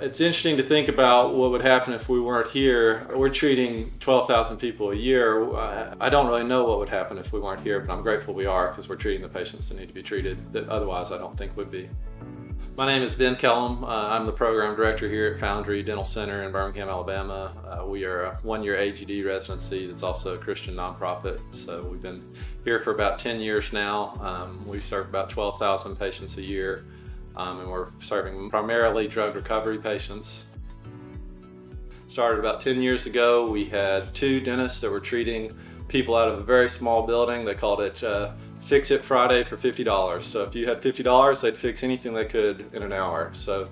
It's interesting to think about what would happen if we weren't here. We're treating 12,000 people a year. I don't really know what would happen if we weren't here, but I'm grateful we are because we're treating the patients that need to be treated that otherwise I don't think would be. My name is Ben Kellum. Uh, I'm the program director here at Foundry Dental Center in Birmingham, Alabama. Uh, we are a one-year AGD residency that's also a Christian nonprofit. So we've been here for about 10 years now. Um, we serve about 12,000 patients a year um, and we're serving primarily drug recovery patients. Started about 10 years ago. We had two dentists that were treating people out of a very small building. They called it uh, Fix It Friday for $50. So if you had $50, they'd fix anything they could in an hour. So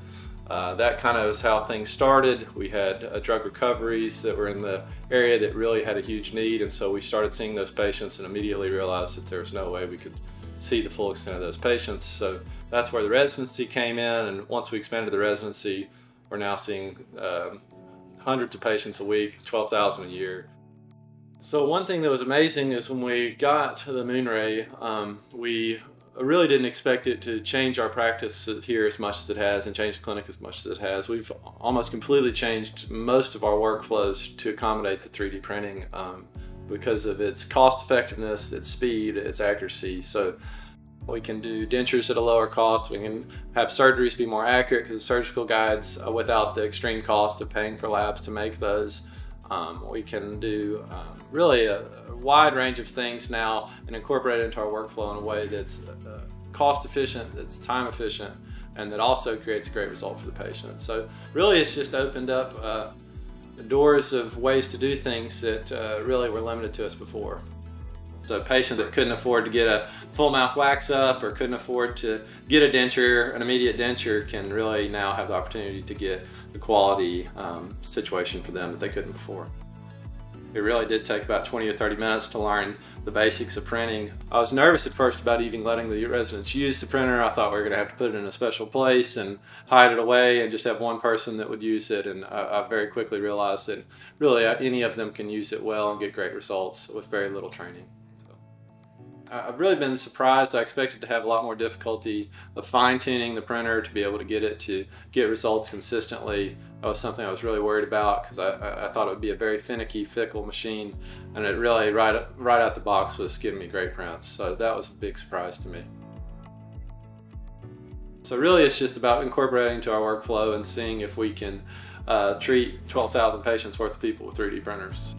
uh, that kind of is how things started. We had uh, drug recoveries that were in the area that really had a huge need. And so we started seeing those patients and immediately realized that there was no way we could see the full extent of those patients. So that's where the residency came in. And once we expanded the residency, we're now seeing uh, hundreds of patients a week, 12,000 a year. So one thing that was amazing is when we got the Moonray, um, we really didn't expect it to change our practice here as much as it has and change the clinic as much as it has. We've almost completely changed most of our workflows to accommodate the 3D printing. Um, because of its cost effectiveness, its speed, its accuracy. So we can do dentures at a lower cost. We can have surgeries be more accurate because surgical guides uh, without the extreme cost of paying for labs to make those. Um, we can do um, really a, a, wide range of things now and incorporate it into our workflow in a way that's uh, cost efficient, that's time efficient, and that also creates a great result for the patient. So really it's just opened up uh, doors of ways to do things that uh, really were limited to us before. So a patient that couldn't afford to get a full mouth wax up or couldn't afford to get a denture, an immediate denture can really now have the opportunity to get the quality um, situation for them that they couldn't before. It really did take about 20 or 30 minutes to learn the basics of printing. I was nervous at first about even letting the residents use the printer. I thought we were going to have to put it in a special place and hide it away and just have one person that would use it. And I, I very quickly realized that really uh, any of them can use it well and get great results with very little training. I've really been surprised. I expected to have a lot more difficulty of fine-tuning the printer to be able to get it to get results consistently. That was something I was really worried about because I, I, thought it would be a very finicky, fickle machine, and it really, right, right out the box, was giving me great prints. So that was a big surprise to me. So really it's just about incorporating into our workflow and seeing if we can uh, treat 12,000 patients worth of people with 3D printers.